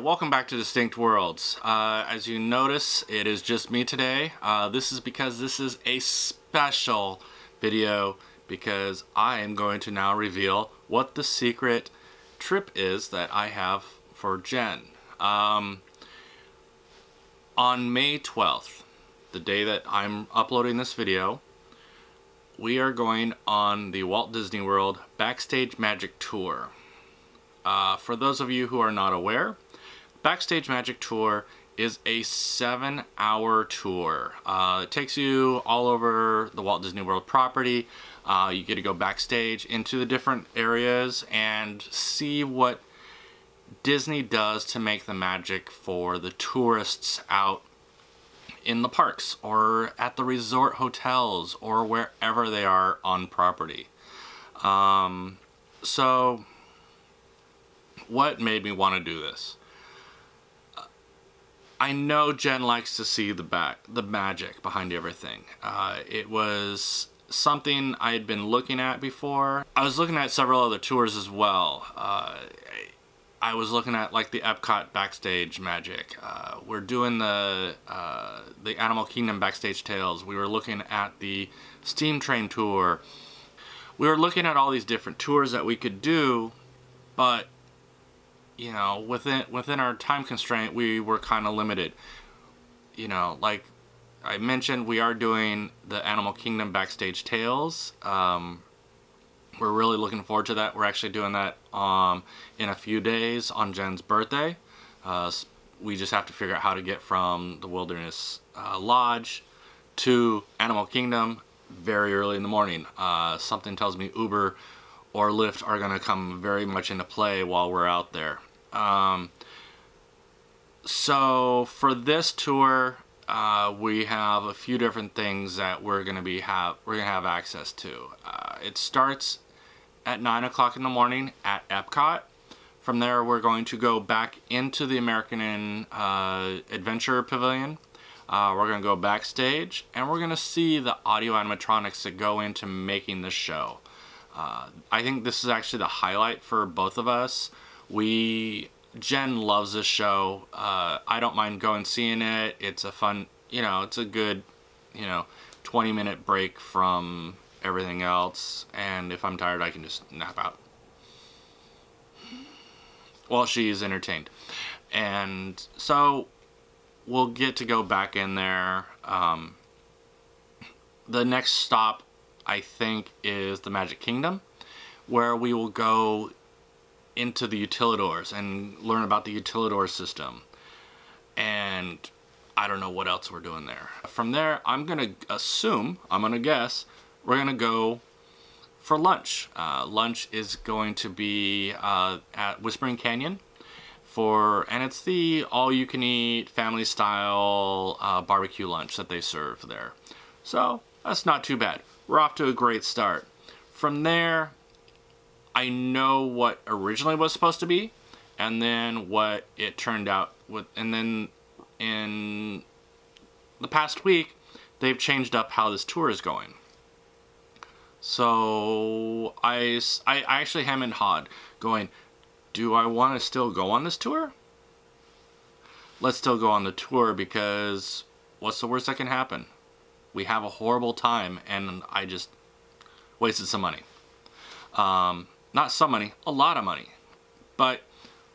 Welcome back to Distinct Worlds. Uh, as you notice, it is just me today. Uh, this is because this is a special video because I am going to now reveal what the secret trip is that I have for Jen. Um, on May 12th, the day that I'm uploading this video, we are going on the Walt Disney World Backstage Magic Tour. Uh, for those of you who are not aware, Backstage Magic Tour is a seven hour tour. Uh, it takes you all over the Walt Disney World property. Uh, you get to go backstage into the different areas and see what Disney does to make the magic for the tourists out in the parks or at the resort hotels or wherever they are on property. Um, so what made me want to do this? I know Jen likes to see the back, the magic behind everything. Uh, it was something I had been looking at before. I was looking at several other tours as well. Uh, I was looking at like the Epcot backstage magic. Uh, we're doing the uh, the Animal Kingdom backstage tales. We were looking at the Steam Train tour. We were looking at all these different tours that we could do, but you know, within within our time constraint, we were kind of limited. You know, like I mentioned, we are doing the Animal Kingdom backstage tales. Um, we're really looking forward to that. We're actually doing that um, in a few days on Jen's birthday. Uh, we just have to figure out how to get from the Wilderness uh, Lodge to Animal Kingdom very early in the morning. Uh, something tells me Uber or Lyft are going to come very much into play while we're out there. Um, so for this tour, uh, we have a few different things that we're gonna be have we're gonna have access to. Uh, it starts at nine o'clock in the morning at Epcot. From there, we're going to go back into the American uh, Adventure Pavilion. Uh, we're gonna go backstage, and we're gonna see the audio animatronics that go into making the show. Uh, I think this is actually the highlight for both of us we Jen loves this show. Uh, I don't mind going seeing it. It's a fun, you know, it's a good, you know, 20 minute break from everything else. And if I'm tired, I can just nap out while she's entertained. And so we'll get to go back in there. Um, the next stop, I think, is the Magic Kingdom, where we will go into the utilidors and learn about the utilidor system. And I don't know what else we're doing there. From there, I'm gonna assume, I'm gonna guess, we're gonna go for lunch. Uh, lunch is going to be uh, at Whispering Canyon for, and it's the all-you-can-eat family-style uh, barbecue lunch that they serve there. So that's not too bad. We're off to a great start. From there, I know what originally was supposed to be, and then what it turned out with, and then in the past week, they've changed up how this tour is going. So I, I, actually am in Hod going, do I want to still go on this tour? Let's still go on the tour because what's the worst that can happen? We have a horrible time and I just wasted some money. Um, not some money, a lot of money. But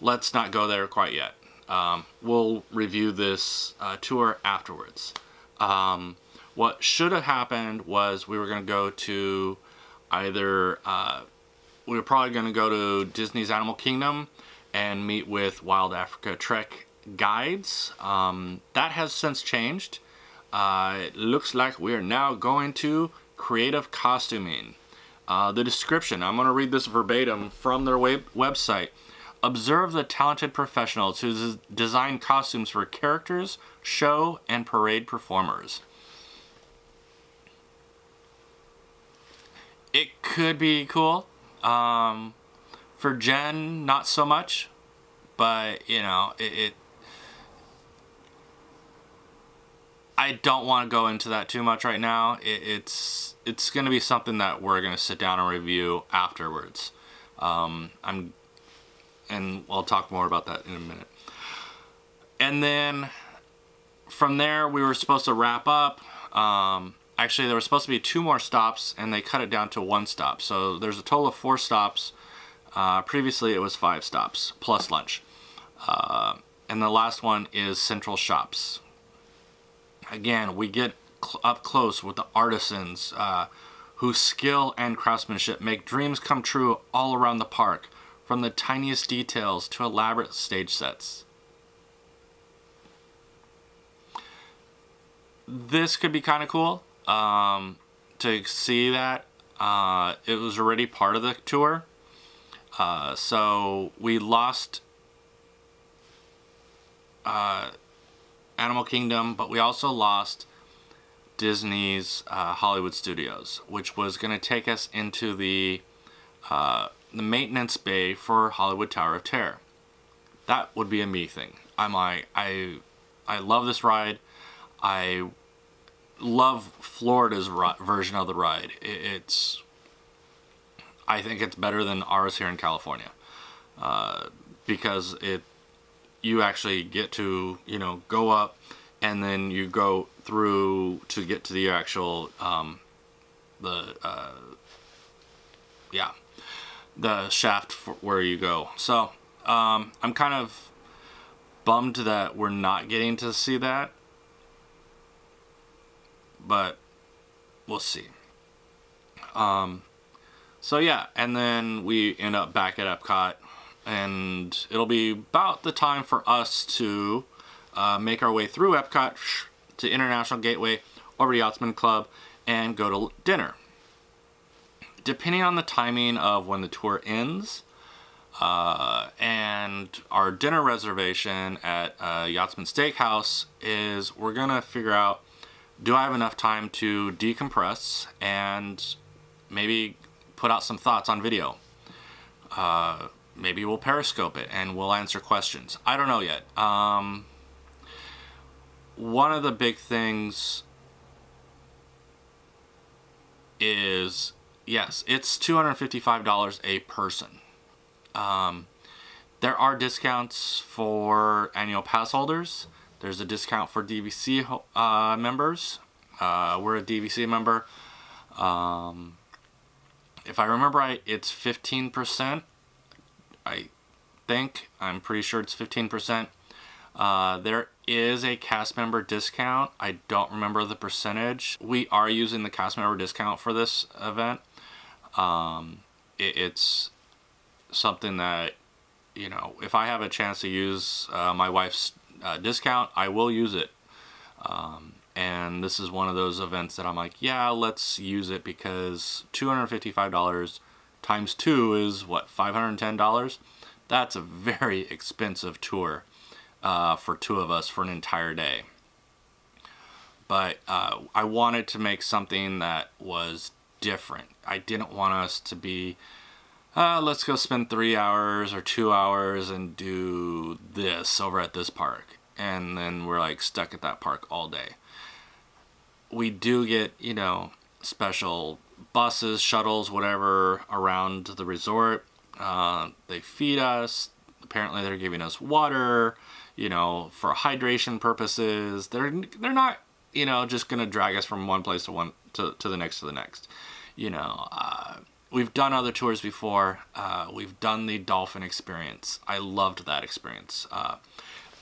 let's not go there quite yet. Um, we'll review this uh, tour afterwards. Um, what should have happened was we were going to go to either, uh, we were probably going to go to Disney's Animal Kingdom and meet with Wild Africa Trek guides. Um, that has since changed. Uh, it looks like we are now going to creative costuming. Uh, the description, I'm going to read this verbatim from their web website. Observe the talented professionals who design costumes for characters, show, and parade performers. It could be cool. Um, for Jen, not so much. But, you know, it, it I don't want to go into that too much right now. It, it's it's going to be something that we're going to sit down and review afterwards. Um, I'm and I'll talk more about that in a minute. And then from there, we were supposed to wrap up. Um, actually, there were supposed to be two more stops, and they cut it down to one stop. So there's a total of four stops. Uh, previously, it was five stops plus lunch. Uh, and the last one is Central Shops. Again, we get cl up close with the artisans uh, whose skill and craftsmanship make dreams come true all around the park, from the tiniest details to elaborate stage sets. This could be kind of cool um, to see that. Uh, it was already part of the tour. Uh, so we lost uh, Animal Kingdom, but we also lost Disney's uh, Hollywood Studios, which was going to take us into the uh, the maintenance bay for Hollywood Tower of Terror. That would be a me thing. I'm like, I, I love this ride. I love Florida's version of the ride. It's, I think it's better than ours here in California uh, because it, you actually get to, you know, go up and then you go through to get to the actual, um, the, uh, yeah, the shaft where you go. So um, I'm kind of bummed that we're not getting to see that. But we'll see. Um, so yeah, and then we end up back at Epcot and it'll be about the time for us to uh, make our way through Epcot to International Gateway over to Yachtsman Club and go to dinner depending on the timing of when the tour ends uh, and our dinner reservation at uh, Yachtsman Steakhouse is we're gonna figure out do I have enough time to decompress and maybe put out some thoughts on video. Uh, maybe we'll periscope it and we'll answer questions. I don't know yet. Um, one of the big things is Yes, it's $255 a person. Um, there are discounts for annual pass holders. There's a discount for DVC uh, members. Uh, we're a DVC member. Um, if I remember right, it's 15%. I think. I'm pretty sure it's 15%. Uh, there is a cast member discount. I don't remember the percentage. We are using the cast member discount for this event. Um, it, it's something that, you know, if I have a chance to use uh, my wife's uh, discount, I will use it. Um, and this is one of those events that I'm like, yeah, let's use it because $255 times two is what, $510? That's a very expensive tour uh, for two of us for an entire day. But uh, I wanted to make something that was different. I didn't want us to be, uh, let's go spend three hours or two hours and do this over at this park. And then we're like stuck at that park all day. We do get, you know, special buses, shuttles, whatever around the resort. Uh, they feed us. Apparently they're giving us water, you know, for hydration purposes. They're, they're not, you know, just to drag us from one place to one to, to the next to the next. You know, uh, we've done other tours before. Uh, we've done the dolphin experience. I loved that experience. Uh,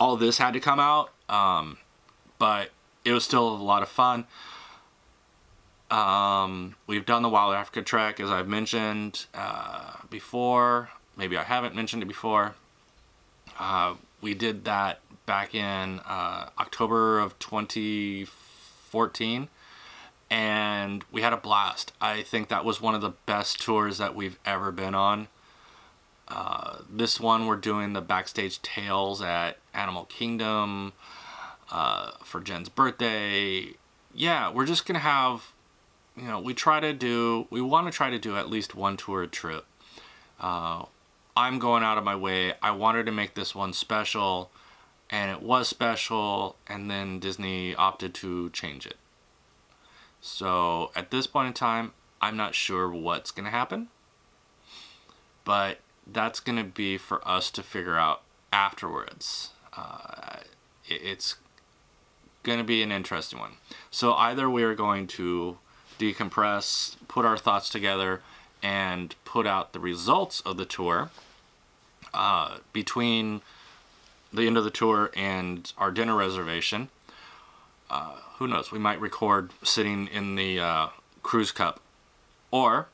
all this had to come out, um, but it was still a lot of fun. Um, we've done the Wild Africa Trek, as I've mentioned uh, before. Maybe I haven't mentioned it before. Uh, we did that back in uh, October of 2014 and we had a blast. I think that was one of the best tours that we've ever been on. Uh, this one we're doing the backstage tales at Animal Kingdom uh, for Jen's birthday. Yeah, we're just gonna have, you know, we try to do, we want to try to do at least one tour trip. Uh, I'm going out of my way. I wanted to make this one special, and it was special, and then Disney opted to change it. So at this point in time, I'm not sure what's going to happen. But that's going to be for us to figure out afterwards. Uh, it's going to be an interesting one. So either we're going to decompress, put our thoughts together, and put out the results of the tour uh, between the end of the tour and our dinner reservation. Uh, who knows? We might record sitting in the uh, Crew's Cup, or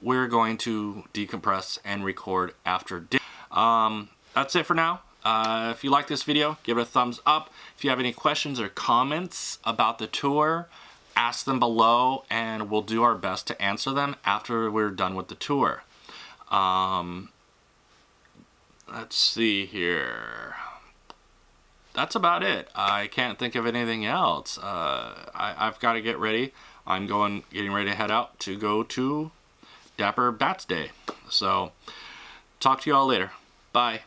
we're going to decompress and record after dinner. Um, that's it for now. Uh, if you like this video, give it a thumbs up. If you have any questions or comments about the tour, ask them below and we'll do our best to answer them after we're done with the tour. Um, let's see here. That's about it. I can't think of anything else. Uh, I, I've got to get ready. I'm going, getting ready to head out to go to Dapper Bats Day. So, talk to you all later. Bye.